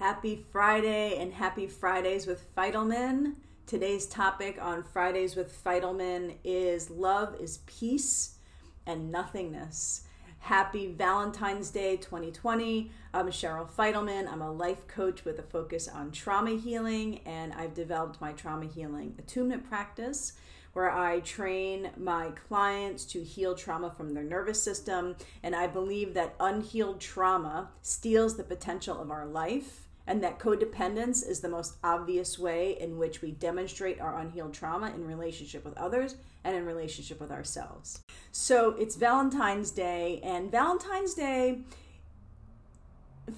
Happy Friday and happy Fridays with Fidelman. Today's topic on Fridays with Fidelman is Love is Peace and Nothingness. Happy Valentine's Day 2020. I'm Cheryl Fidelman. I'm a life coach with a focus on trauma healing, and I've developed my trauma healing attunement practice where I train my clients to heal trauma from their nervous system. And I believe that unhealed trauma steals the potential of our life and that codependence is the most obvious way in which we demonstrate our unhealed trauma in relationship with others and in relationship with ourselves. So it's Valentine's Day, and Valentine's Day,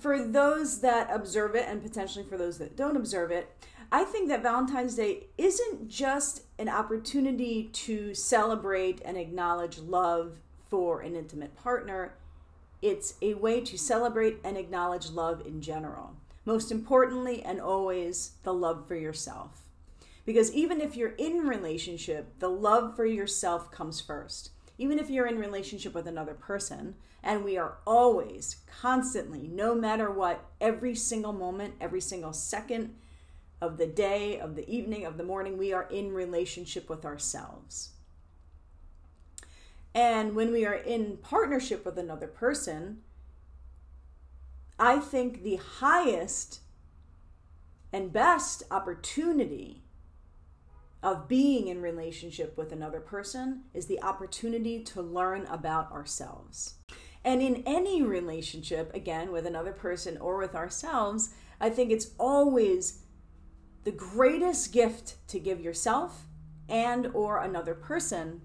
for those that observe it and potentially for those that don't observe it, I think that Valentine's Day isn't just an opportunity to celebrate and acknowledge love for an intimate partner. It's a way to celebrate and acknowledge love in general. Most importantly, and always, the love for yourself. Because even if you're in relationship, the love for yourself comes first. Even if you're in relationship with another person, and we are always, constantly, no matter what, every single moment, every single second of the day, of the evening, of the morning, we are in relationship with ourselves. And when we are in partnership with another person, I think the highest and best opportunity of being in relationship with another person is the opportunity to learn about ourselves. And in any relationship, again, with another person or with ourselves, I think it's always the greatest gift to give yourself and or another person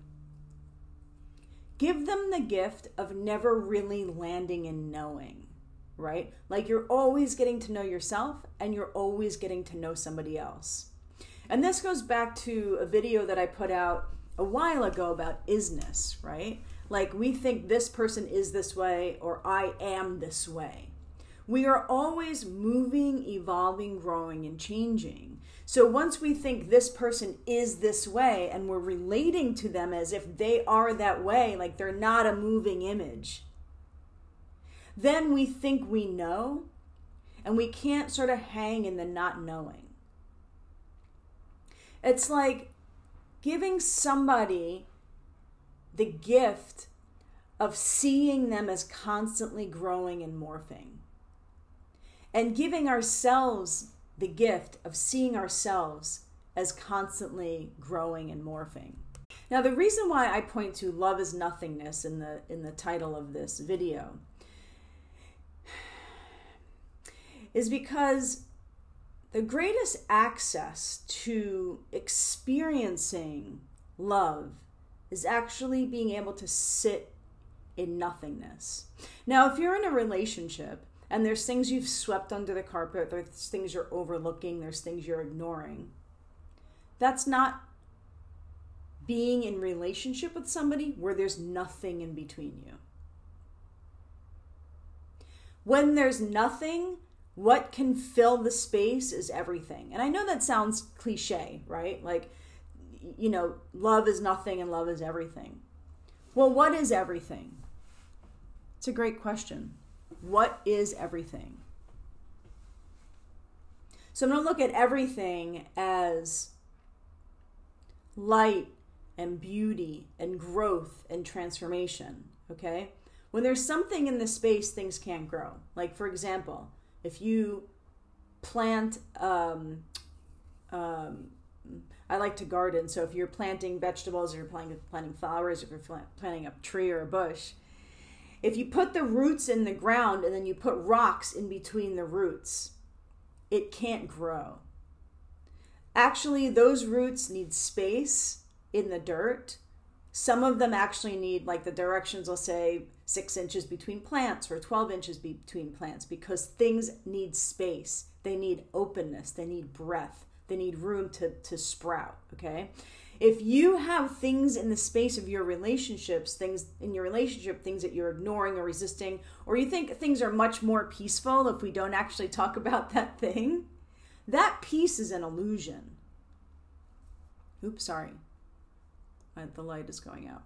give them the gift of never really landing in knowing right? Like you're always getting to know yourself and you're always getting to know somebody else. And this goes back to a video that I put out a while ago about isness, right? Like we think this person is this way or I am this way. We are always moving, evolving, growing, and changing. So once we think this person is this way and we're relating to them as if they are that way, like they're not a moving image, then we think we know and we can't sort of hang in the not knowing. It's like giving somebody the gift of seeing them as constantly growing and morphing, and giving ourselves the gift of seeing ourselves as constantly growing and morphing. Now, the reason why I point to love is nothingness in the in the title of this video is because the greatest access to experiencing love is actually being able to sit in nothingness. Now, if you're in a relationship and there's things you've swept under the carpet, there's things you're overlooking, there's things you're ignoring, that's not being in relationship with somebody where there's nothing in between you. When there's nothing, what can fill the space is everything. And I know that sounds cliche, right? Like, you know, love is nothing and love is everything. Well, what is everything? It's a great question. What is everything? So I'm going to look at everything as light and beauty and growth and transformation, okay? When there's something in the space, things can't grow. Like, for example, if you plant um, um, I like to garden, so if you're planting vegetables or you're planting, planting flowers, if you're planting a tree or a bush, if you put the roots in the ground and then you put rocks in between the roots, it can't grow. Actually, those roots need space in the dirt some of them actually need, like the directions will say, six inches between plants or 12 inches between plants because things need space. They need openness. They need breath. They need room to, to sprout. Okay. If you have things in the space of your relationships, things in your relationship, things that you're ignoring or resisting, or you think things are much more peaceful if we don't actually talk about that thing, that peace is an illusion. Oops, sorry Uh, the light is going out.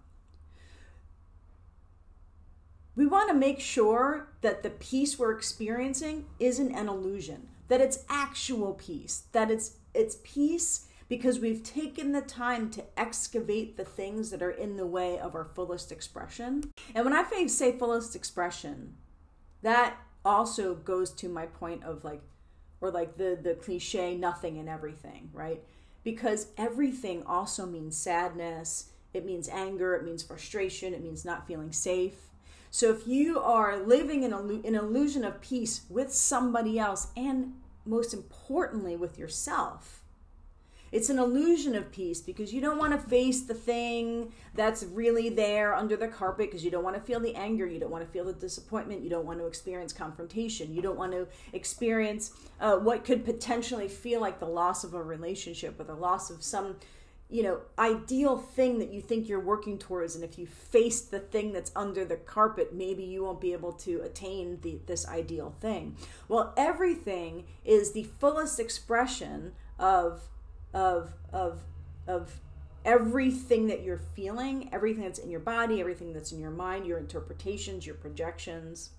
We want to make sure that the peace we're experiencing isn't an illusion, that it's actual peace, that it's it's peace because we've taken the time to excavate the things that are in the way of our fullest expression. And when I say fullest expression, that also goes to my point of like or like the the cliche nothing and everything, right? Because everything also means sadness, it means anger, it means frustration, it means not feeling safe. So if you are living in a an illusion of peace with somebody else and most importantly with yourself, it's an illusion of peace because you don't want to face the thing that's really there under the carpet because you don't want to feel the anger, you don't want to feel the disappointment, you don't want to experience confrontation, you don't want to experience uh, what could potentially feel like the loss of a relationship or the loss of some you know ideal thing that you think you're working towards and if you face the thing that's under the carpet maybe you won't be able to attain the, this ideal thing. Well everything is the fullest expression of of of of everything that you're feeling, everything that's in your body, everything that's in your mind, your interpretations, your projections.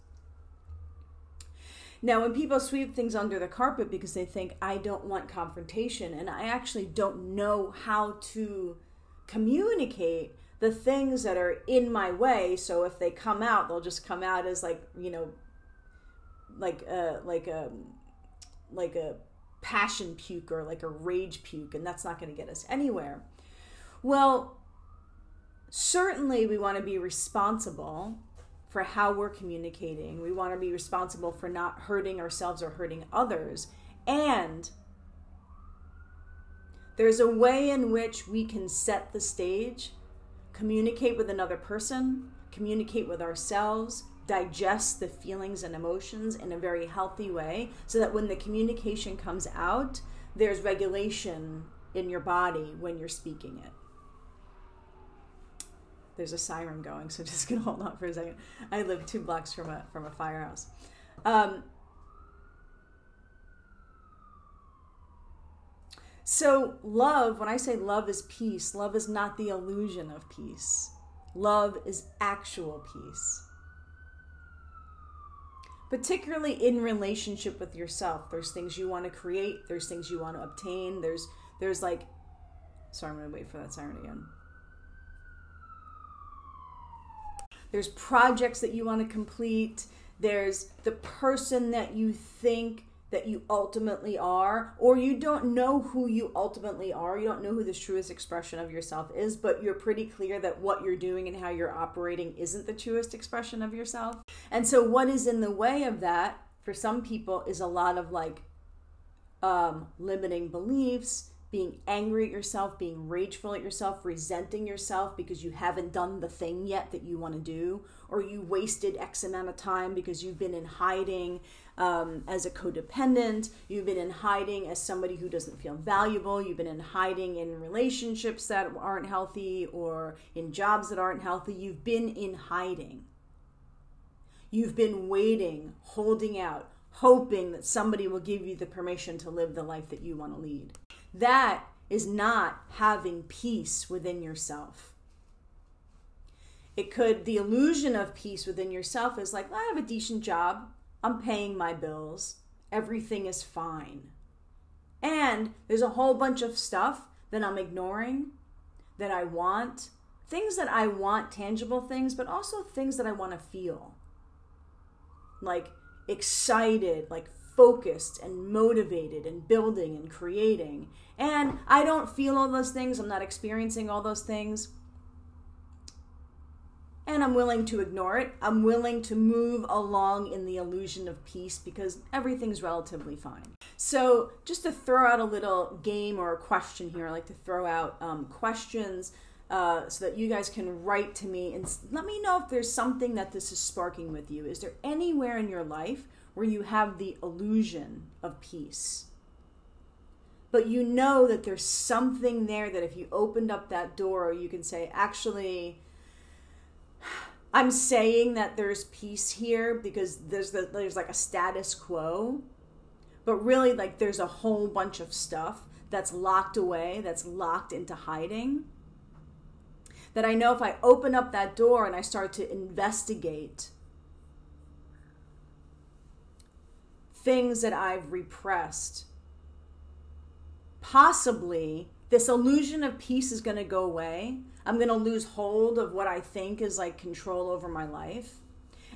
Now, when people sweep things under the carpet because they think, I don't want confrontation, and I actually don't know how to communicate the things that are in my way, so if they come out, they'll just come out as like, you know, like uh, a, um, like a, like a passion puke or like a rage puke, and that's not going to get us anywhere. Well, certainly we want to be responsible for how we're communicating. We want to be responsible for not hurting ourselves or hurting others. And there's a way in which we can set the stage, communicate with another person, communicate with ourselves, digest the feelings and emotions in a very healthy way so that when the communication comes out, there's regulation in your body when you're speaking it. There's a siren going, so just gonna hold on for a second. I live two blocks from a from a firehouse. Um, so love, when I say love is peace, love is not the illusion of peace. Love is actual peace particularly in relationship with yourself. There's things you want to create, there's things you want to obtain, there's there's like sorry, I'm to wait for that siren again. There's projects that you want to complete, there's the person that you think that you ultimately are, or you don't know who you ultimately are. You don't know who the truest expression of yourself is, but you're pretty clear that what you're doing and how you're operating isn't the truest expression of yourself. And so, what is in the way of that for some people is a lot of like um, limiting beliefs, being angry at yourself, being rageful at yourself, resenting yourself because you haven't done the thing yet that you want to do, or you wasted X amount of time because you've been in hiding um, as a codependent, you've been in hiding as somebody who doesn't feel valuable, you've been in hiding in relationships that aren't healthy or in jobs that aren't healthy, you've been in hiding. You've been waiting, holding out, hoping that somebody will give you the permission to live the life that you want to lead. That is not having peace within yourself. It could, the illusion of peace within yourself is like, well, I have a decent job. I'm paying my bills. Everything is fine. And there's a whole bunch of stuff that I'm ignoring that I want. Things that I want, tangible things, but also things that I want to feel. Like excited, like focused and motivated and building and creating. And I don't feel all those things. I'm not experiencing all those things and I'm willing to ignore it. I'm willing to move along in the illusion of peace because everything's relatively fine. So, just to throw out a little game or a question here, I like to throw out um, questions uh, so that you guys can write to me and let me know if there's something that this is sparking with you. Is there anywhere in your life where you have the illusion of peace? But you know that there's something there that if you opened up that door, you can say, actually, I'm saying that there's peace here because there's the, there's like a status quo, but really like there's a whole bunch of stuff that's locked away, that's locked into hiding. That I know if I open up that door and I start to investigate things that I've repressed, possibly this illusion of peace is going to go away. I'm going to lose hold of what I think is like control over my life.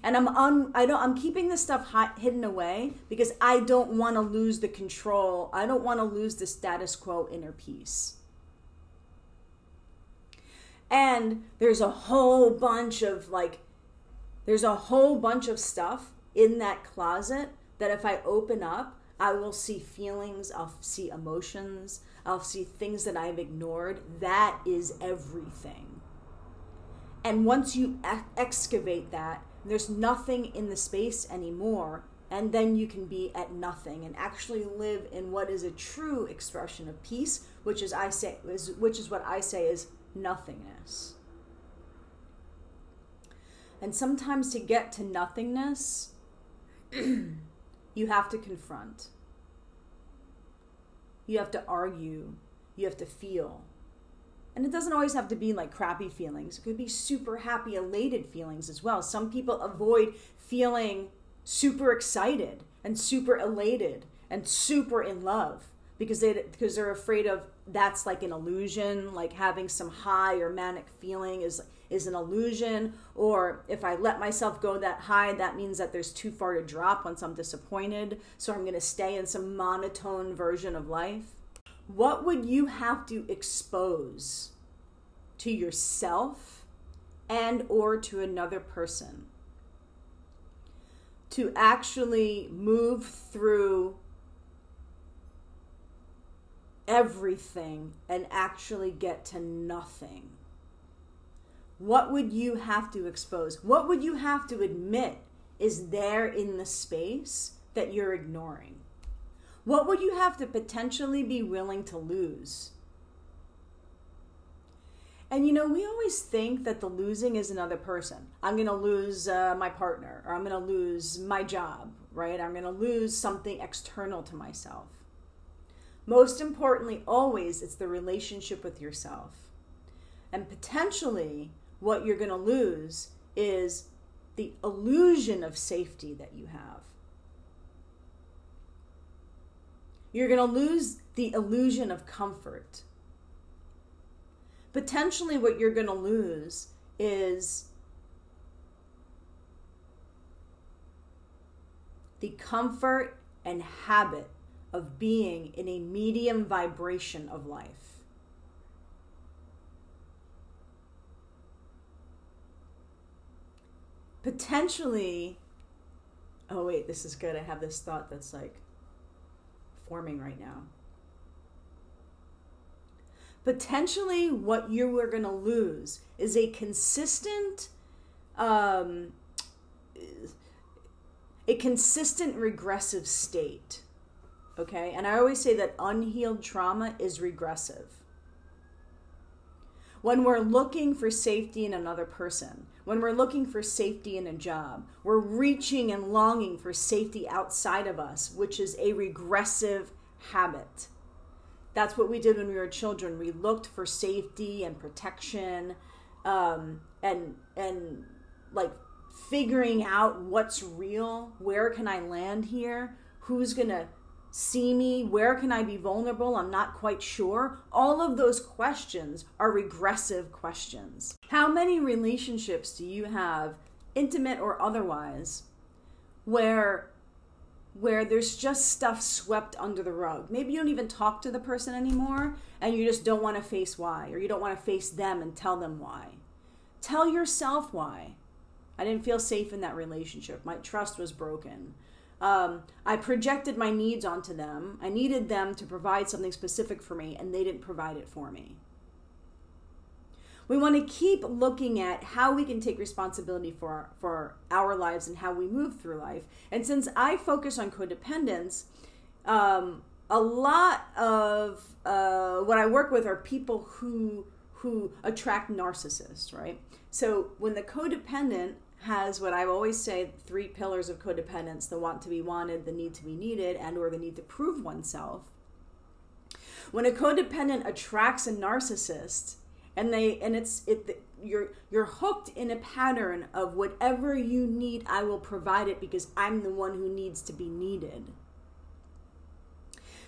And I'm un, I don't I'm keeping this stuff hi- hidden away because I don't want to lose the control. I don't want to lose the status quo inner peace. And there's a whole bunch of like there's a whole bunch of stuff in that closet that if I open up, I will see feelings, I'll see emotions, I'll see things that I've ignored. That is everything. And once you excavate that, there's nothing in the space anymore. And then you can be at nothing and actually live in what is a true expression of peace, which is I say is which is what I say is nothingness. And sometimes to get to nothingness, you have to confront. You have to argue. You have to feel. And it doesn't always have to be like crappy feelings. It could be super happy, elated feelings as well. Some people avoid feeling super excited and super elated and super in love because they because they're afraid of that's like an illusion like having some high or manic feeling is is an illusion. Or if i let myself go that high that means that there's too far to drop once i'm disappointed. So i'm going to stay in some monotone version of life. What would you have to expose to yourself and or to another person to actually move through everything and actually get to nothing? What would you have to expose? What would you have to admit is there in the space that you're ignoring? What would you have to potentially be willing to lose? And you know, we always think that the losing is another person. I'm going to lose uh, my partner, or I'm going to lose my job, right? I'm going to lose something external to myself. Most importantly, always, it's the relationship with yourself. And potentially, what you're going to lose is the illusion of safety that you have. You're going to lose the illusion of comfort. Potentially, what you're going to lose is the comfort and habit of being in a medium vibration of life. Potentially, oh, wait, this is good. I have this thought that's like forming right now. Potentially, what you are going to lose is a consistent, um, a consistent regressive state Okay. And I always say that unhealed trauma is regressive. When we're looking for safety in another person, when we're looking for safety in a job, we're reaching and longing for safety outside of us, which is a regressive habit. That's what we did when we were children. We looked for safety and protection, um, and and like figuring out what's real. Where can I land here? Who's gonna see me? Where can I be vulnerable? I'm not quite sure. All of those questions are regressive questions. How many relationships do you have, intimate or otherwise, where where there's just stuff swept under the rug. Maybe you don't even talk to the person anymore and you just don't want to face why or you don't want to face them and tell them why. Tell yourself why. I didn't feel safe in that relationship. My trust was broken. Um, I projected my needs onto them. I needed them to provide something specific for me, and they didn't provide it for me. We want to keep looking at how we can take responsibility for our, for our lives and how we move through life. And since I focus on codependence, um, a lot of uh, what I work with are people who who attract narcissists, right? So when the codependent has what I always say three pillars of codependence the want to be wanted, the need to be needed, and or the need to prove oneself. When a codependent attracts a narcissist and they and it's it you're you're hooked in a pattern of whatever you need i will provide it because i'm the one who needs to be needed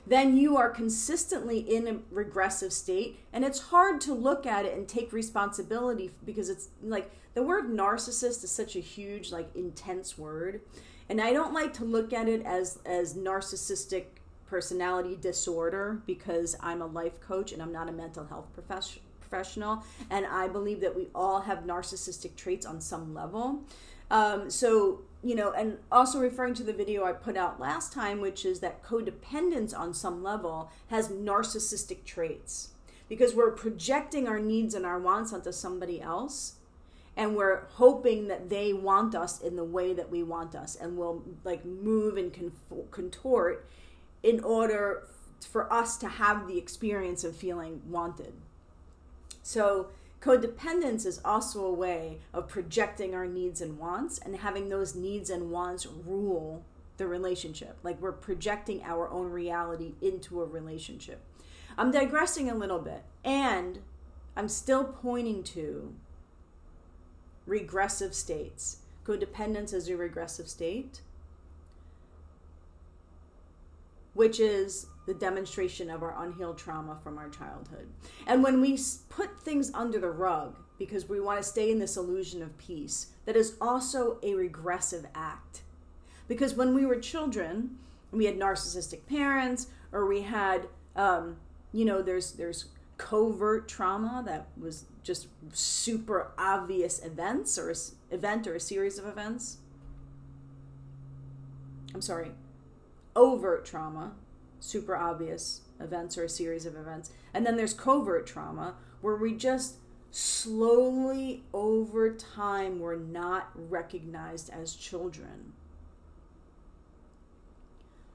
then you are consistently in a regressive state and it's hard to look at it and take responsibility because it's like the word narcissist is such a huge like intense word and i don't like to look at it as as narcissistic personality disorder because i'm a life coach and i'm not a mental health professional professional, and I believe that we all have narcissistic traits on some level. Um, so, you know, and also referring to the video I put out last time, which is that codependence on some level has narcissistic traits. Because we're projecting our needs and our wants onto somebody else and we're hoping that they want us in the way that we want us and will like move and contort in order for us to have the experience of feeling wanted. So, codependence is also a way of projecting our needs and wants and having those needs and wants rule the relationship. Like we're projecting our own reality into a relationship. I'm digressing a little bit, and I'm still pointing to regressive states. Codependence is a regressive state, which is the demonstration of our unhealed trauma from our childhood. And when we put things under the rug because we want to stay in this illusion of peace, that is also a regressive act. Because when we were children, we had narcissistic parents, or we had, um, you know, there's there's covert trauma that was just super obvious events or a, event or a series of events. I'm sorry, overt trauma super obvious events or a series of events. And then there's covert trauma where we just slowly over time were not recognized as children.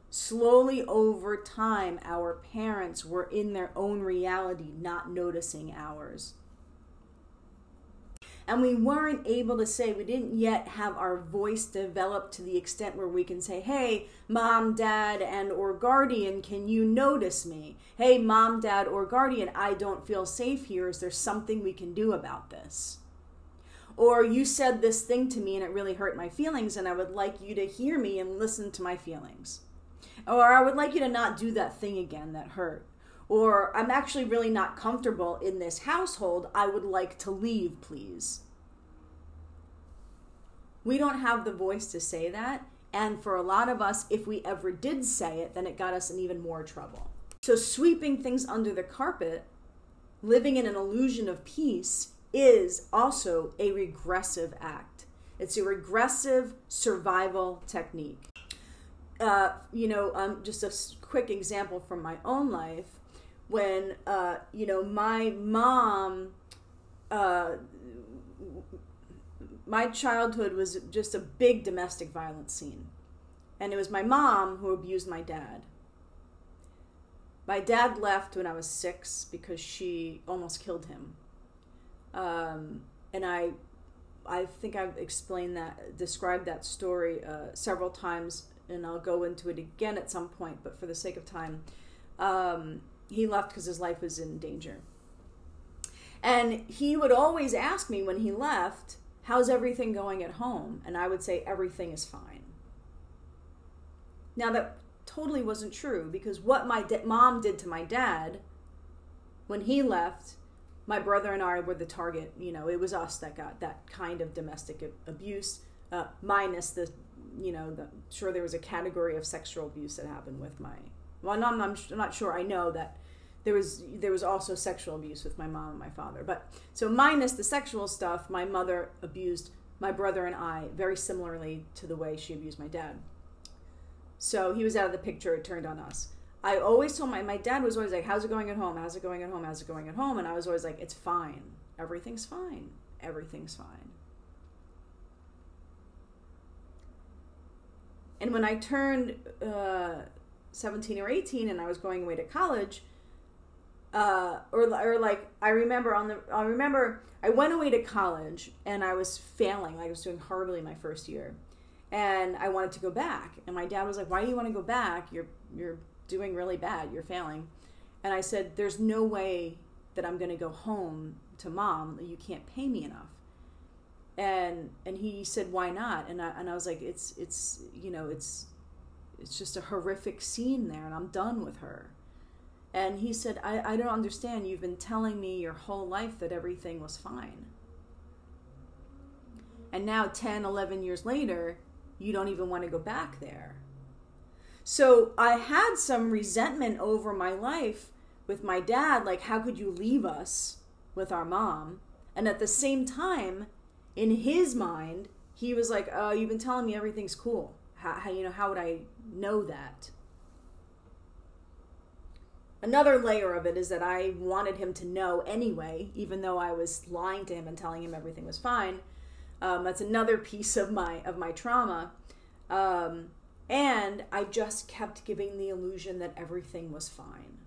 Slowly over time, our parents were in their own reality, not noticing ours and we weren't able to say we didn't yet have our voice developed to the extent where we can say hey mom dad and or guardian can you notice me? Hey mom dad or guardian i don't feel safe here. Is there something we can do about this? Or you said this thing to me and it really hurt my feelings and i would like you to hear me and listen to my feelings. Or i would like you to not do that thing again that hurt or I'm actually really not comfortable in this household. I would like to leave, please. We don't have the voice to say that. And for a lot of us, if we ever did say it, then it got us in even more trouble. So, sweeping things under the carpet, living in an illusion of peace, is also a regressive act. It's a regressive survival technique. Uh, you know, um, just a quick example from my own life when uh, you know my mom uh, my childhood was just a big domestic violence scene. And it was my mom who abused my dad. My dad left when i was six because she almost killed him. Um, and i i think i've explained that described that story uh, several times and i'll go into it again at some point but for the sake of time um, he left because his life was in danger. And he would always ask me when he left, How's everything going at home? And I would say, Everything is fine. Now, that totally wasn't true because what my de- mom did to my dad when he left, my brother and I were the target. You know, it was us that got that kind of domestic abuse, uh, minus the, you know, the, sure there was a category of sexual abuse that happened with my well, I'm, I'm, I'm not sure. I know that there was there was also sexual abuse with my mom and my father. But so minus the sexual stuff, my mother abused my brother and I very similarly to the way she abused my dad. So he was out of the picture. It turned on us. I always told my my dad was always like, "How's it going at home? How's it going at home? How's it going at home?" And I was always like, "It's fine. Everything's fine. Everything's fine." And when I turned uh, 17 or 18 and I was going away to college, uh, or, or like I remember on the, I remember I went away to college and I was failing. Like I was doing horribly my first year. And I wanted to go back. And my dad was like, why do you want to go back? You're, you're doing really bad. You're failing. And I said, there's no way that I'm going to go home to mom, you can't pay me enough. And and he said, why not? And I and I was like, it's it's you know it's it's just a horrific scene there, and I'm done with her. And he said, I, I don't understand. You've been telling me your whole life that everything was fine. And now, 10, 11 years later, you don't even want to go back there. So I had some resentment over my life with my dad. Like, how could you leave us with our mom? And at the same time, in his mind, he was like, "Oh, you've been telling me everything's cool. How, how you know? How would I know that?" Another layer of it is that I wanted him to know anyway, even though I was lying to him and telling him everything was fine. Um, that's another piece of my of my trauma. Um, and I just kept giving the illusion that everything was fine.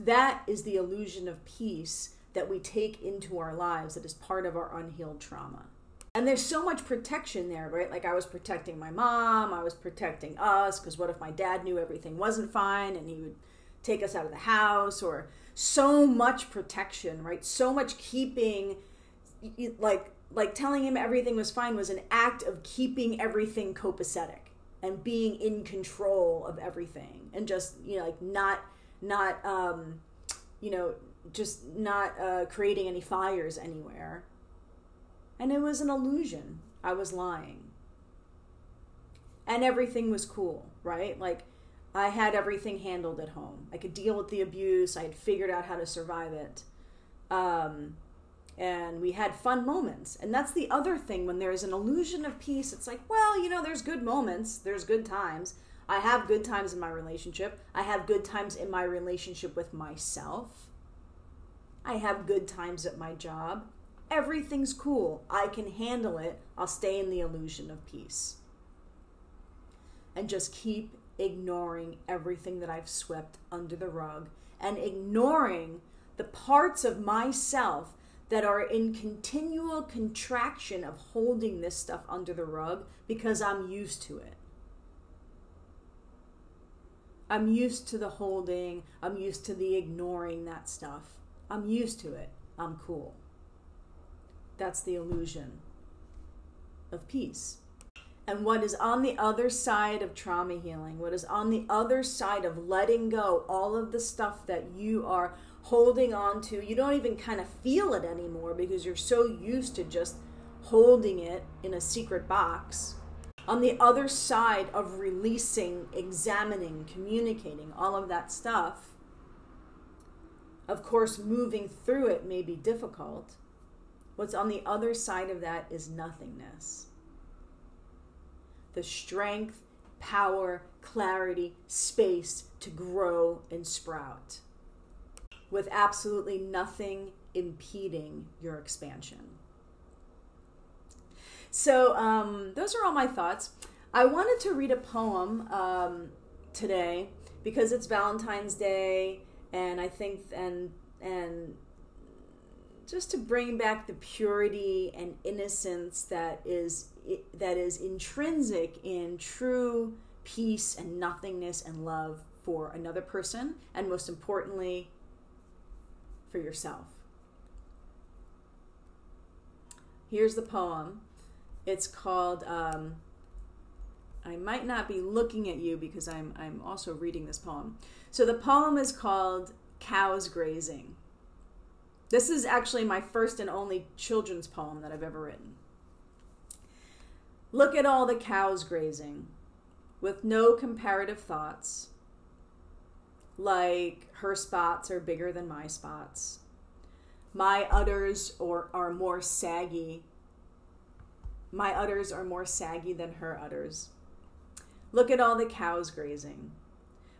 That is the illusion of peace that we take into our lives that is part of our unhealed trauma. And there's so much protection there, right? Like I was protecting my mom, I was protecting us, because what if my dad knew everything wasn't fine and he would take us out of the house, or so much protection, right? So much keeping, like like telling him everything was fine was an act of keeping everything copacetic and being in control of everything and just you know like not not um you know just not uh, creating any fires anywhere and it was an illusion i was lying and everything was cool right like i had everything handled at home i could deal with the abuse i had figured out how to survive it um and we had fun moments. And that's the other thing when there's an illusion of peace, it's like, well, you know, there's good moments, there's good times. I have good times in my relationship. I have good times in my relationship with myself. I have good times at my job. Everything's cool. I can handle it. I'll stay in the illusion of peace. And just keep ignoring everything that I've swept under the rug and ignoring the parts of myself that are in continual contraction of holding this stuff under the rug because I'm used to it. I'm used to the holding, I'm used to the ignoring that stuff. I'm used to it. I'm cool. That's the illusion of peace. And what is on the other side of trauma healing, what is on the other side of letting go all of the stuff that you are holding on to. You don't even kind of feel it anymore because you're so used to just holding it in a secret box. On the other side of releasing, examining, communicating, all of that stuff, of course, moving through it may be difficult. What's on the other side of that is nothingness. The strength, power, clarity, space to grow and sprout with absolutely nothing impeding your expansion. So, um, those are all my thoughts. I wanted to read a poem um, today because it's Valentine's Day, and I think and and just to bring back the purity and innocence that is that is intrinsic in true peace and nothingness and love for another person, and most importantly, for yourself. Here's the poem. It's called um, I might not be looking at you because I'm I'm also reading this poem. So the poem is called Cows Grazing. This is actually my first and only children's poem that I've ever written. Look at all the cows grazing with no comparative thoughts like her spots are bigger than my spots. My udders or are more saggy. My udders are more saggy than her udders. Look at all the cows grazing,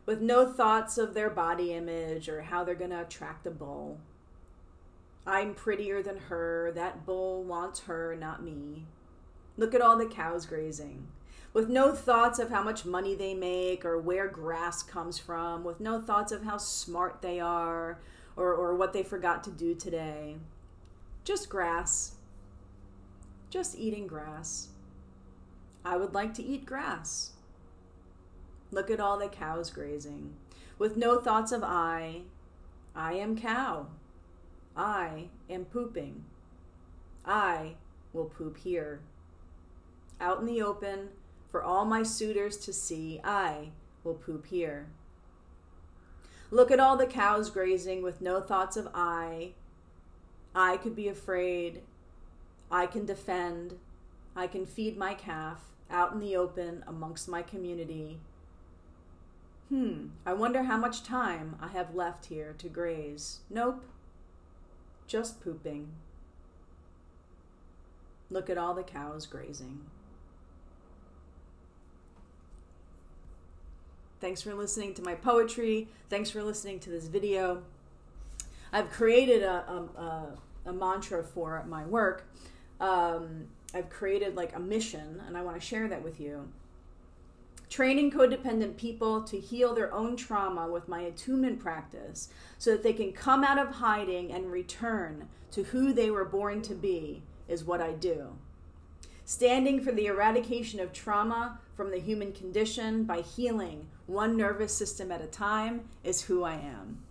with no thoughts of their body image or how they're going to attract a bull. I'm prettier than her. That bull wants her, not me. Look at all the cows grazing with no thoughts of how much money they make or where grass comes from, with no thoughts of how smart they are or, or what they forgot to do today. Just grass. Just eating grass. I would like to eat grass. Look at all the cows grazing, with no thoughts of I. I am cow. I am pooping. I will poop here. Out in the open, for all my suitors to see, I will poop here. Look at all the cows grazing with no thoughts of I. I could be afraid. I can defend. I can feed my calf out in the open amongst my community. Hmm, I wonder how much time I have left here to graze. Nope, just pooping. Look at all the cows grazing. Thanks for listening to my poetry. Thanks for listening to this video. I've created a, a, a, a mantra for my work. Um, I've created like a mission, and I want to share that with you. Training codependent people to heal their own trauma with my attunement practice so that they can come out of hiding and return to who they were born to be is what I do. Standing for the eradication of trauma from the human condition by healing one nervous system at a time is who I am.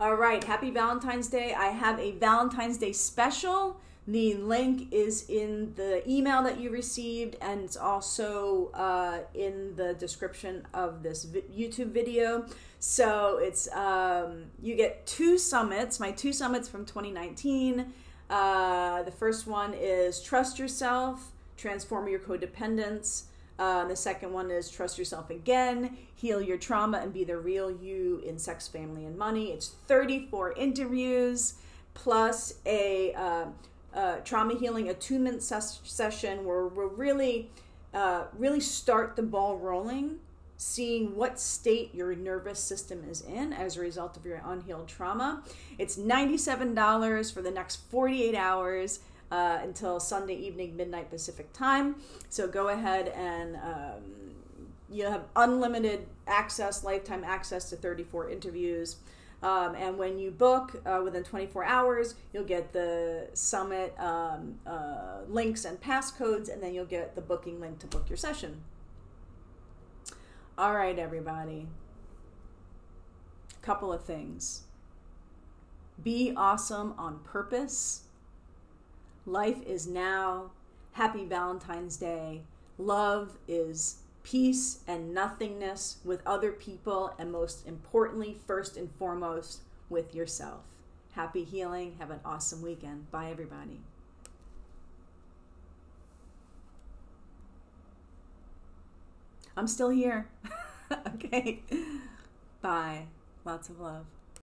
All right, happy Valentine's Day. I have a Valentine's Day special. The link is in the email that you received, and it's also uh, in the description of this vi- YouTube video. So it's um, you get two summits, my two summits from 2019. Uh, the first one is Trust Yourself, Transform Your Codependence. Uh, the second one is Trust Yourself Again, Heal Your Trauma and Be the Real You in Sex, Family, and Money. It's 34 interviews plus a uh, uh, trauma healing attunement ses- session where we'll really, uh, really start the ball rolling, seeing what state your nervous system is in as a result of your unhealed trauma. It's $97 for the next 48 hours uh, until Sunday evening, midnight Pacific time. So go ahead and um, you have unlimited access, lifetime access to 34 interviews. Um, and when you book uh, within 24 hours, you'll get the summit um, uh, links and passcodes, and then you'll get the booking link to book your session. All right, everybody. Couple of things. Be awesome on purpose Life is now. Happy Valentine's Day. Love is peace and nothingness with other people, and most importantly, first and foremost, with yourself. Happy healing. Have an awesome weekend. Bye, everybody. I'm still here. okay. Bye. Lots of love.